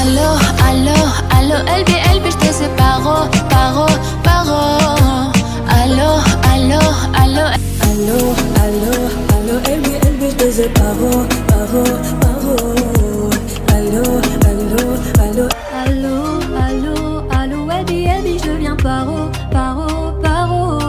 Allo, allo, allo, قلبي قلبي اشتسي باغو paro, باغو Allo, allo, allo Allo, allo, allo, قلبي قلبي اشتسي باغو paro, paro. Allo, allo, allo Allo, allo, allo, ouais, bien, je viens paro